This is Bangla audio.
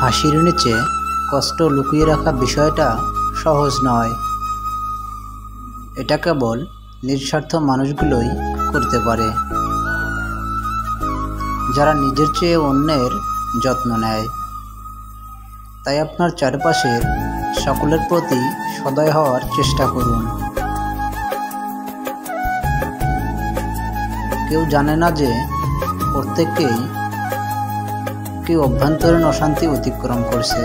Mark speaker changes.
Speaker 1: হাসির নিচে কষ্ট লুকিয়ে রাখা বিষয়টা সহজ নয়। এটা কেবল নিঃস্বার্থ মানুষগুলোই করতে পারে। যারা নিজের চেয়ে অন্যের যত্ন নেয়। তাই আপনার চারপাশের সকলের প্রতি সদয় হওয়ার চেষ্টা করুন। কেউ জানে না যে প্রত্যেককেই অভ্যন্তরীণ অশান্তি অতিক্রম করছে।